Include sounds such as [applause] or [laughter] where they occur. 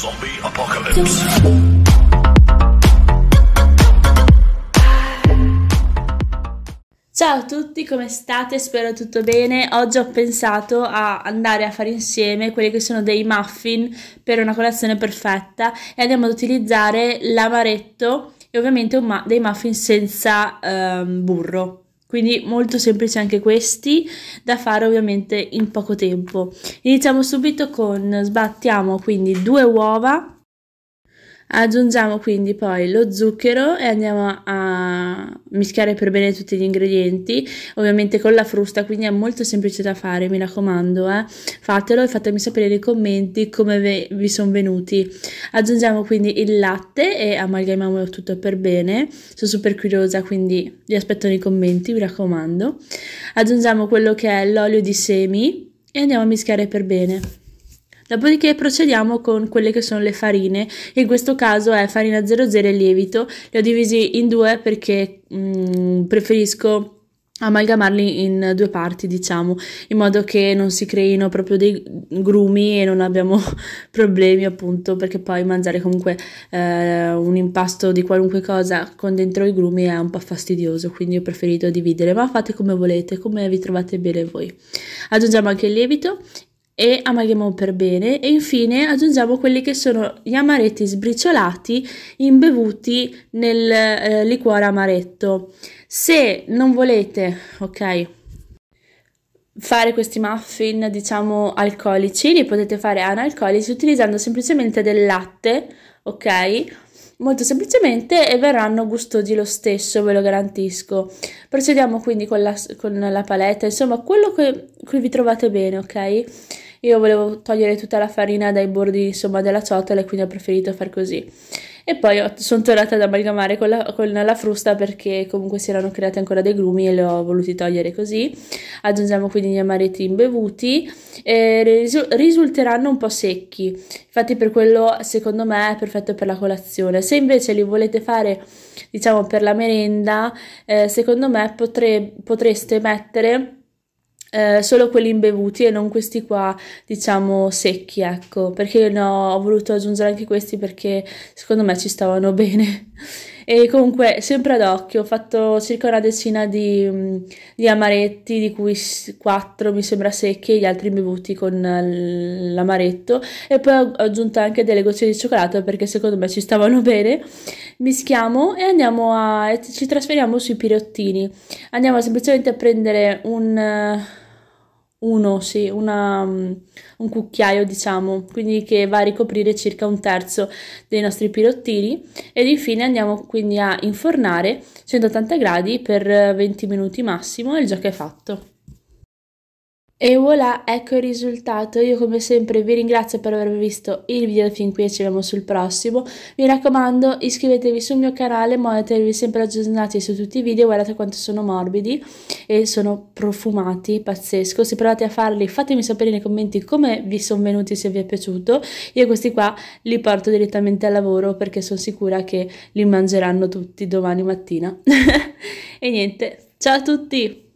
Zombie Apocalypse. Ciao a tutti, come state? Spero tutto bene. Oggi ho pensato a andare a fare insieme quelli che sono dei muffin per una colazione perfetta e andiamo ad utilizzare l'amaretto e ovviamente ma- dei muffin senza um, burro. Quindi molto semplici anche questi da fare ovviamente in poco tempo. Iniziamo subito con sbattiamo quindi due uova Aggiungiamo quindi poi lo zucchero e andiamo a mischiare per bene tutti gli ingredienti, ovviamente con la frusta, quindi è molto semplice da fare, mi raccomando, eh. fatelo e fatemi sapere nei commenti come vi sono venuti. Aggiungiamo quindi il latte e amalgamiamolo tutto per bene, sono super curiosa quindi vi aspetto nei commenti, mi raccomando. Aggiungiamo quello che è l'olio di semi e andiamo a mischiare per bene. Dopodiché procediamo con quelle che sono le farine, in questo caso è farina 00 e lievito, li ho divisi in due perché mm, preferisco amalgamarli in due parti, diciamo, in modo che non si creino proprio dei grumi e non abbiamo [laughs] problemi, appunto, perché poi mangiare comunque eh, un impasto di qualunque cosa con dentro i grumi è un po' fastidioso, quindi ho preferito dividere, ma fate come volete, come vi trovate bene voi. Aggiungiamo anche il lievito e amalgamiamo per bene e infine aggiungiamo quelli che sono gli amaretti sbriciolati imbevuti nel eh, liquore amaretto. Se non volete, ok, fare questi muffin diciamo alcolici, li potete fare analcolici utilizzando semplicemente del latte, ok? Molto semplicemente e verranno gustosi lo stesso, ve lo garantisco. Procediamo quindi con la, con la paletta, insomma, quello che, che vi trovate bene, ok? Io volevo togliere tutta la farina dai bordi insomma della ciotola e quindi ho preferito far così. E poi sono tornata ad amalgamare con la, con la, frusta perché comunque si erano creati ancora dei grumi e li ho voluti togliere così. Aggiungiamo quindi gli amaretti imbevuti risu- risulteranno un po' secchi. Infatti per quello secondo me è perfetto per la colazione. Se invece li volete fare diciamo per la merenda, eh, secondo me potre- potreste mettere eh, solo quelli imbevuti e non questi qua, diciamo, secchi, ecco, perché ho, ho voluto aggiungere anche questi perché secondo me ci stavano bene. E comunque, sempre ad occhio, ho fatto circa una decina di, mm, di amaretti, di cui quattro mi sembra secchi e gli altri imbevuti con l'amaretto. E poi ho aggiunto anche delle gocce di cioccolato perché secondo me ci stavano [laughs] bene. Mischiamo e andiamo a... ci trasferiamo sui pirottini. Andiamo semplicemente a prendere un uno, sì, una, mm, un cucchiaio, diciamo, quindi che va a ricoprire circa un terzo dei nostri pirottini ed infine andiamo quindi a infornare 180 gradi per 20 minuti massimo e il gioco è fatto. E voilà, ecco il risultato. Io come sempre vi ringrazio per aver visto il video fin qui e ci vediamo sul prossimo. Mi raccomando, iscrivetevi sul mio canale tenervi sempre aggiornati su tutti i video. Guardate quanto sono morbidi e sono profumati, pazzesco. Se provate a farli fatemi sapere nei commenti come vi sono venuti, se vi è piaciuto. Io questi qua li porto direttamente al lavoro perché sono sicura che li mangeranno tutti domani mattina. [laughs] e niente, ciao a tutti!